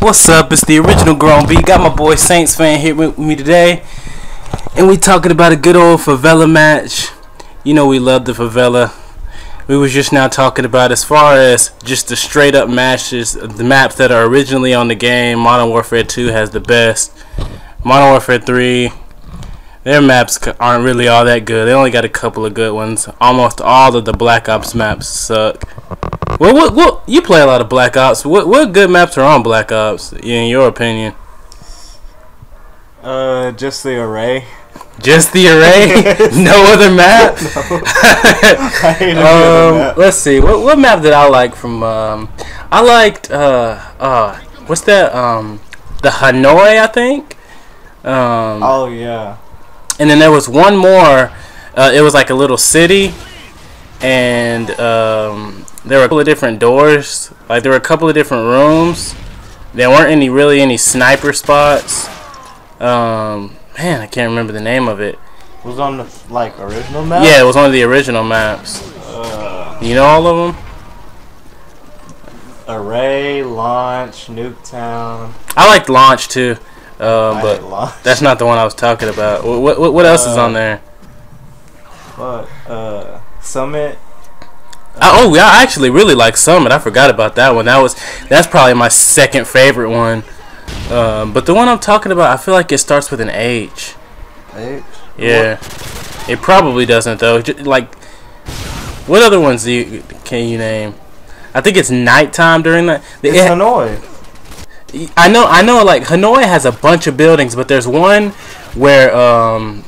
What's up? It's the original Grown B. Got my boy Saintzfan here with me today, and we talking about a good old favela match. You know we love the favela. We was just now talking about as far as just the straight up matches, the maps that are originally on the game. Modern Warfare 2 has the best. Modern Warfare 3 their maps aren't really all that good. They only got a couple of good ones. Almost all of the Black Ops maps suck. Well, what, what you play a lot of Black Ops. What what good maps are on Black Ops in your opinion? Uh, just the array. Just the array? no other map? no. um, let's see. What what map did I like from um I liked uh uh what's that um the Hanoi, I think. Um Oh yeah and then there was one more. Uh, it was like a little city, and um, there were a couple of different doors. Like there were a couple of different rooms. There weren't any really any sniper spots. Um, man, I can't remember the name of it. Was on the like original map. Yeah, it was one of the original maps. Uh, you know all of them. Array, Launch, Nuketown. I liked Launch too. Uh, but that's not the one I was talking about. What what, what else uh, is on uh, there? What uh, Summit. Uh, oh, yeah, I actually really like Summit. I forgot about that one. That was that's probably my second favorite one. Um, but the one I'm talking about, I feel like it starts with an H. H. Yeah. What? It probably doesn't though. Just, like, what other ones do you can you name? I think it's nighttime during that. It's it, Hanoi. I know, I know. Like Hanoi has a bunch of buildings, but there's one where um,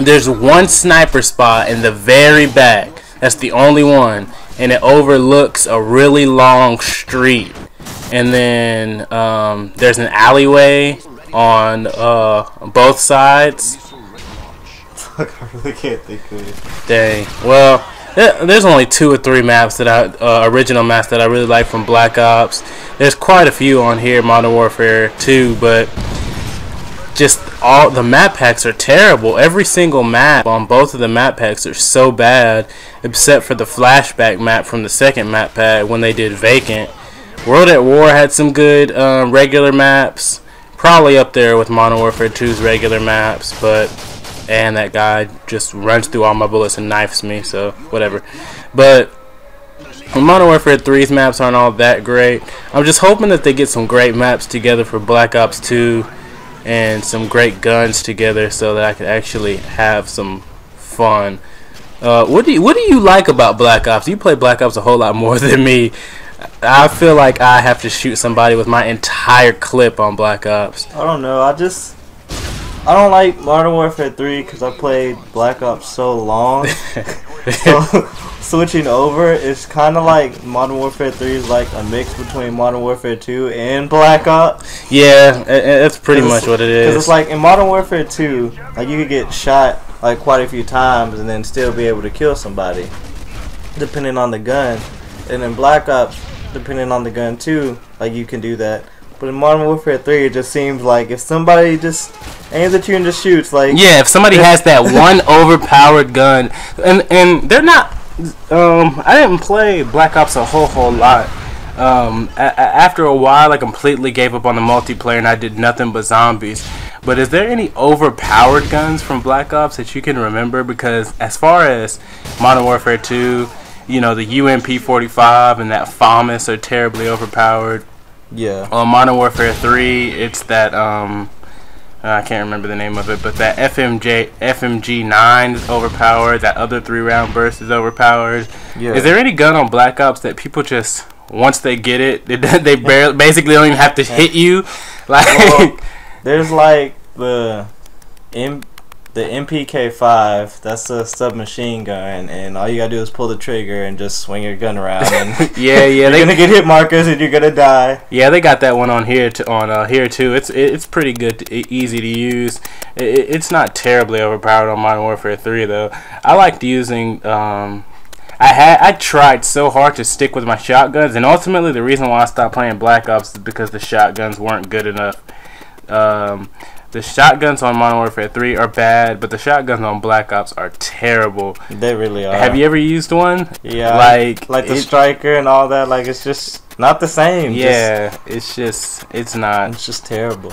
there's one sniper spot in the very back. That's the only one, and it overlooks a really long street. And then um, there's an alleyway on uh, both sides. Fuck, I really can't think of it. Dang. Well, there's only two or three maps that I uh, original maps that I really like from Black Ops. There's quite a few on here, Modern Warfare 2, but just all the map packs are terrible. Every single map on both of the map packs are so bad, except for the flashback map from the second map pack when they did Vacant. World at War had some good um, regular maps, probably up there with Modern Warfare 2's regular maps, but and that guy just runs through all my bullets and knifes me, so whatever. But Modern Warfare 3's maps aren't all that great. I'm just hoping that they get some great maps together for Black Ops 2 and some great guns together so that I can actually have some fun. Uh, what do you What do you like about Black Ops? You play Black Ops a whole lot more than me. I feel like I have to shoot somebody with my entire clip on Black Ops. I don't know. I just I don't like Modern Warfare 3 because I played Black Ops so long. so switching over it's kind of like Modern Warfare 3 is like a mix between Modern Warfare 2 and Black Ops. Yeah, it's pretty much what it is. Because it's like in Modern Warfare 2, like you could get shot like quite a few times and then still be able to kill somebody, depending on the gun. And in Black Ops, depending on the gun too, like you can do that. But in Modern Warfare 3, it just seems like if somebody just at you and just shoots, like yeah, if somebody has that one overpowered gun, and and they're not. Um, I didn't play Black Ops a whole whole lot. Um, a- after a while, I completely gave up on the multiplayer and I did nothing but zombies. But is there any overpowered guns from Black Ops that you can remember? Because as far as Modern Warfare 2, you know, the UMP 45 and that FAMAS are terribly overpowered. Yeah. On Modern Warfare 3, it's that um Uh, I can't remember the name of it, but that FMJ FMG nine is overpowered. That other three round burst is overpowered. Yeah. Is there any gun on Black Ops that people just once they get it, they, they barely basically don't even have to hit you? Like well, there's like the M the MPK5, that's a submachine gun, and all you gotta do is pull the trigger and just swing your gun around. And yeah, yeah, you're they, gonna get hit markers and you're gonna die. Yeah, they got that one on here to, on uh, here too. It's it's pretty good, to, easy to use. It, it's not terribly overpowered on Modern Warfare 3 though. I liked using. Um, I had I tried so hard to stick with my shotguns, and ultimately the reason why I stopped playing Black Ops is because the shotguns weren't good enough. Um, the shotguns on Modern Warfare 3 are bad, but the shotguns on Black Ops are terrible. They really are. Have you ever used one? Yeah. Like like the it, striker and all that. Like it's just not the same. Yeah, it's just it's not. It's just terrible.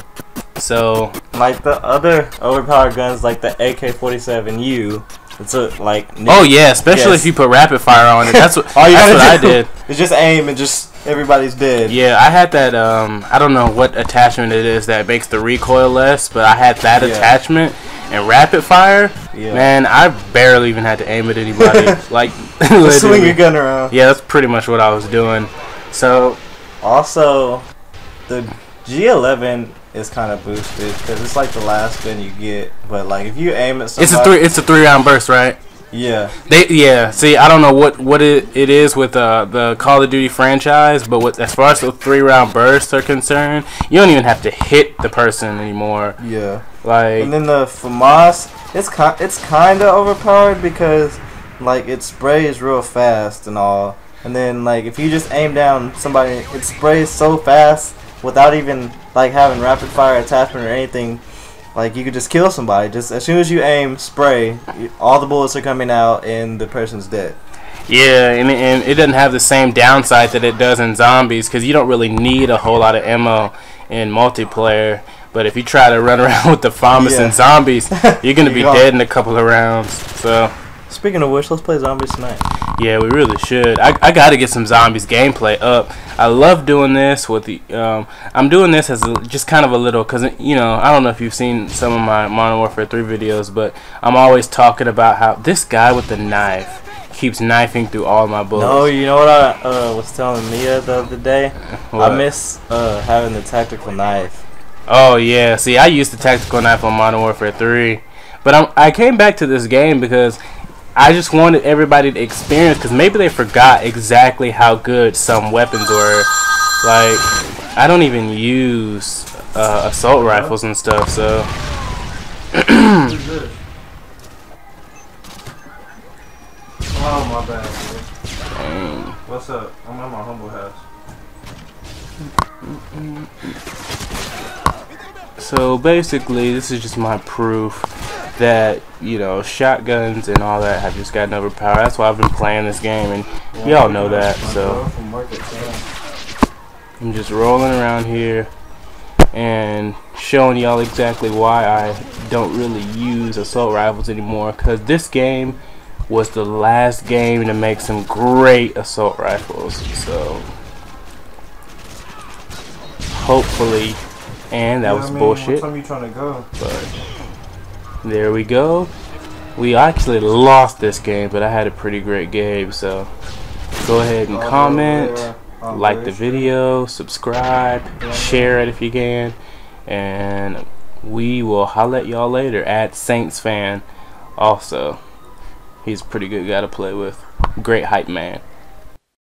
So like the other overpowered guns, like the AK-47U, it's a like. Oh yeah, especially yes. if you put rapid fire on it. That's what. All you that's what I did. It's just aim and just everybody's dead. Yeah, I had that. Um, I don't know what attachment it is that makes the recoil less, but I had that yeah. attachment and rapid fire. Yeah. Man, I barely even had to aim at anybody. like swing your gun around. Yeah, that's pretty much what I was doing. So, also, the G11 is kind of boosted because it's like the last gun you get. But like if you aim at somebody, it's a three. It's a three round burst, right? Yeah. They yeah. See, I don't know what what it, it is with uh, the Call of Duty franchise, but with, as far as the three round bursts are concerned, you don't even have to hit the person anymore. Yeah. Like. And then the FAMAS, it's kind it's kind of overpowered because like it sprays real fast and all. And then like if you just aim down somebody, it sprays so fast without even like having rapid fire attachment or anything. Like you could just kill somebody. Just as soon as you aim, spray, all the bullets are coming out and the person's dead. Yeah, and, and it doesn't have the same downside that it does in zombies because you don't really need a whole lot of ammo in multiplayer. But if you try to run around with the FAMAS yeah. and zombies, you're gonna be dead in a couple of rounds. So. Speaking of which, let's play zombies tonight. Yeah, we really should. I, I got to get some zombies gameplay up. I love doing this with the. Um, I'm doing this as a, just kind of a little, cause you know I don't know if you've seen some of my Modern Warfare 3 videos, but I'm always talking about how this guy with the knife keeps knifing through all my bullets. No, you know what I uh, was telling Mia the other day? What? I miss uh, having the tactical knife. Oh yeah, see, I used the tactical knife on Modern Warfare 3, but I'm, I came back to this game because I just wanted everybody to experience because maybe they forgot exactly how good some weapons were. Like, I don't even use uh, assault rifles and stuff, so. oh, my bad, Dang. What's up? I'm at my humble house. So basically, this is just my proof that you know shotguns and all that have just gotten overpowered. That's why I've been playing this game, and yeah, y'all know that. So I'm just rolling around here and showing y'all exactly why I don't really use assault rifles anymore. Cause this game was the last game to make some great assault rifles. So hopefully, and that yeah, was I mean, bullshit. What time you trying to go? But there we go. We actually lost this game, but I had a pretty great game, so go ahead and comment, uh, like the video, subscribe, share it if you can, and we will holla at y'all later. At Saintzfan, also, he's a pretty good guy to play with. Great hype man.